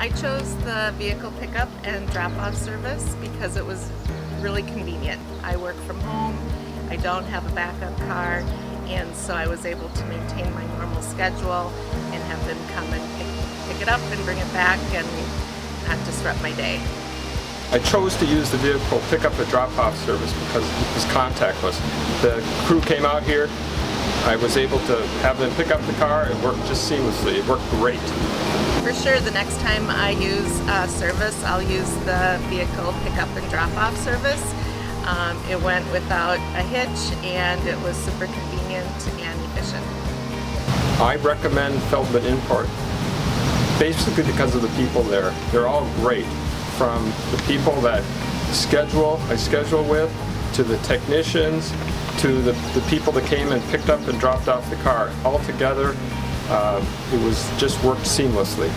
I chose the vehicle pickup and drop-off service because it was really convenient. I work from home, I don't have a backup car, and so I was able to maintain my normal schedule and have them come and pick, pick it up and bring it back and not disrupt my day. I chose to use the vehicle pickup and drop-off service because it was contactless. The crew came out here, I was able to have them pick up the car, it worked just seamlessly, it worked great. For sure, the next time I use uh, service, I'll use the vehicle pickup and drop-off service. Um, it went without a hitch and it was super convenient and efficient. I recommend Feldmann Import basically because of the people there. They're all great from the people that schedule, I schedule with, to the technicians, to the, the people that came and picked up and dropped off the car. All together, uh, it was just worked seamlessly.